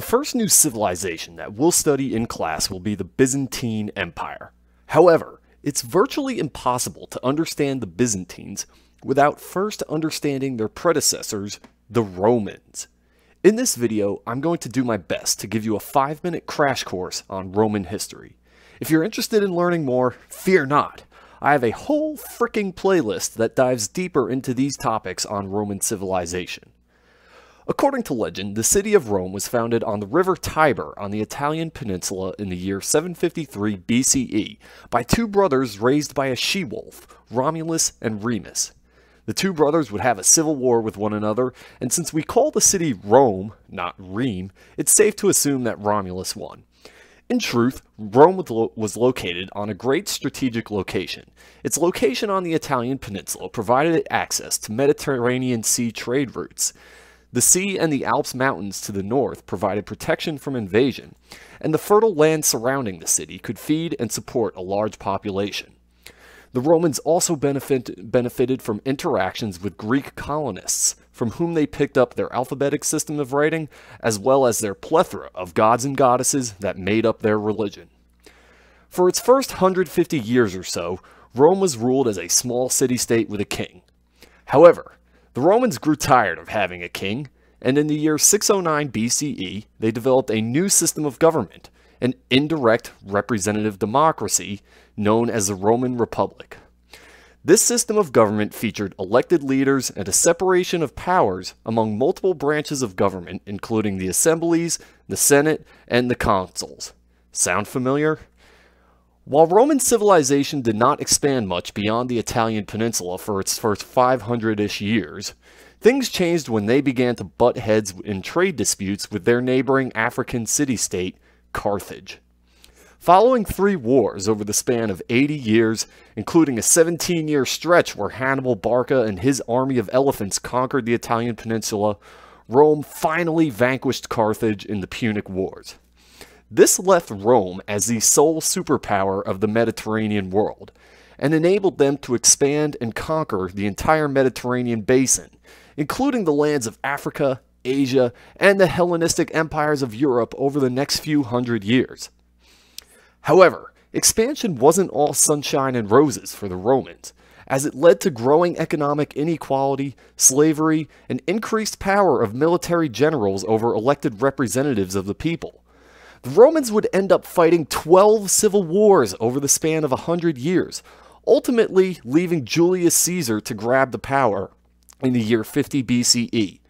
The first new civilization that we'll study in class will be the Byzantine Empire. However, it's virtually impossible to understand the Byzantines without first understanding their predecessors, the Romans. In this video, I'm going to do my best to give you a 5 minute crash course on Roman history. If you're interested in learning more, fear not. I have a whole freaking playlist that dives deeper into these topics on Roman civilization. According to legend, the city of Rome was founded on the river Tiber on the Italian peninsula in the year 753 BCE by two brothers raised by a she-wolf, Romulus and Remus. The two brothers would have a civil war with one another, and since we call the city Rome, not Reem, it's safe to assume that Romulus won. In truth, Rome was located on a great strategic location. Its location on the Italian peninsula provided it access to Mediterranean Sea trade routes. The sea and the Alps mountains to the north provided protection from invasion, and the fertile land surrounding the city could feed and support a large population. The Romans also benefit, benefited from interactions with Greek colonists, from whom they picked up their alphabetic system of writing, as well as their plethora of gods and goddesses that made up their religion. For its first 150 years or so, Rome was ruled as a small city-state with a king. However, the Romans grew tired of having a king, and in the year 609 BCE, they developed a new system of government, an indirect representative democracy known as the Roman Republic. This system of government featured elected leaders and a separation of powers among multiple branches of government, including the assemblies, the Senate, and the consuls. Sound familiar? While Roman civilization did not expand much beyond the Italian peninsula for its first 500-ish years, things changed when they began to butt heads in trade disputes with their neighboring African city-state, Carthage. Following three wars over the span of 80 years, including a 17-year stretch where Hannibal Barca and his army of elephants conquered the Italian peninsula, Rome finally vanquished Carthage in the Punic Wars. This left Rome as the sole superpower of the Mediterranean world, and enabled them to expand and conquer the entire Mediterranean basin, including the lands of Africa, Asia, and the Hellenistic empires of Europe over the next few hundred years. However, expansion wasn't all sunshine and roses for the Romans, as it led to growing economic inequality, slavery, and increased power of military generals over elected representatives of the people. The Romans would end up fighting 12 civil wars over the span of 100 years, ultimately leaving Julius Caesar to grab the power in the year 50 BCE.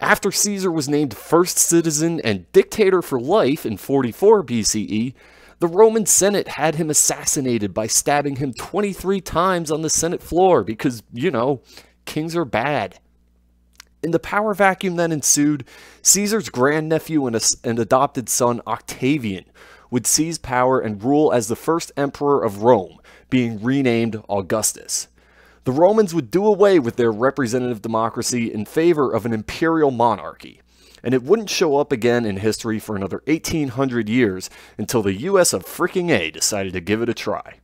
After Caesar was named first citizen and dictator for life in 44 BCE, the Roman Senate had him assassinated by stabbing him 23 times on the Senate floor because, you know, kings are bad. In the power vacuum that ensued, Caesar's grandnephew and, and adopted son Octavian would seize power and rule as the first emperor of Rome, being renamed Augustus. The Romans would do away with their representative democracy in favor of an imperial monarchy, and it wouldn't show up again in history for another 1800 years until the US of freaking A decided to give it a try.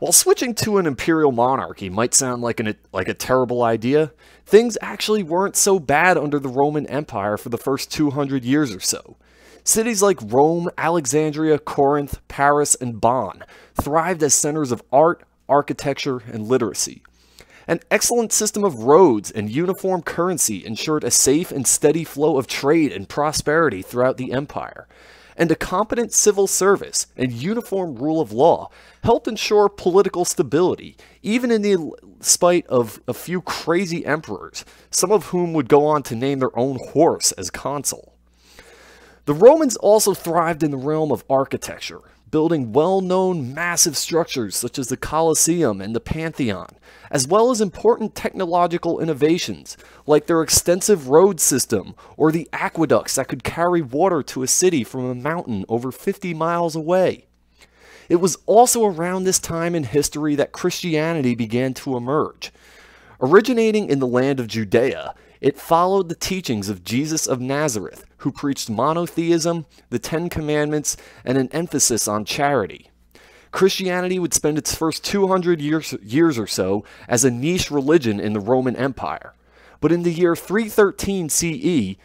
While switching to an imperial monarchy might sound like, an, like a terrible idea, things actually weren't so bad under the Roman Empire for the first 200 years or so. Cities like Rome, Alexandria, Corinth, Paris, and Bonn thrived as centers of art, architecture, and literacy. An excellent system of roads and uniform currency ensured a safe and steady flow of trade and prosperity throughout the empire, and a competent civil service and uniform rule of law helped ensure political stability, even in the spite of a few crazy emperors, some of whom would go on to name their own horse as consul. The Romans also thrived in the realm of architecture, building well-known massive structures such as the Colosseum and the Pantheon, as well as important technological innovations like their extensive road system or the aqueducts that could carry water to a city from a mountain over 50 miles away. It was also around this time in history that Christianity began to emerge. Originating in the land of Judea, it followed the teachings of Jesus of Nazareth, who preached monotheism, the Ten Commandments, and an emphasis on charity. Christianity would spend its first 200 years, years or so as a niche religion in the Roman Empire. But in the year 313 CE,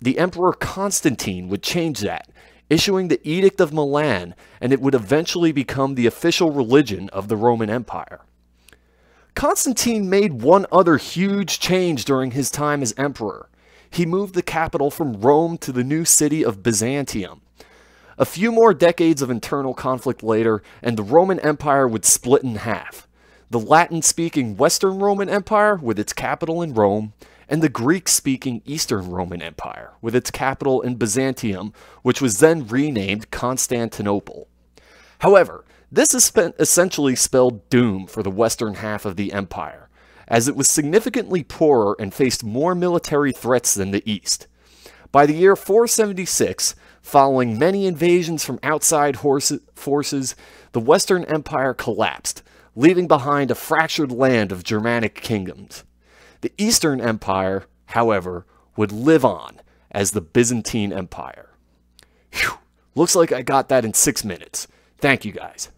the Emperor Constantine would change that, issuing the Edict of Milan, and it would eventually become the official religion of the Roman Empire. Constantine made one other huge change during his time as emperor. He moved the capital from Rome to the new city of Byzantium. A few more decades of internal conflict later, and the Roman Empire would split in half. The Latin speaking Western Roman Empire, with its capital in Rome, and the Greek speaking Eastern Roman Empire, with its capital in Byzantium, which was then renamed Constantinople. However, this essentially spelled doom for the western half of the empire, as it was significantly poorer and faced more military threats than the east. By the year 476, following many invasions from outside forces, the Western Empire collapsed, leaving behind a fractured land of Germanic kingdoms. The Eastern Empire, however, would live on as the Byzantine Empire. Whew, looks like I got that in six minutes. Thank you guys.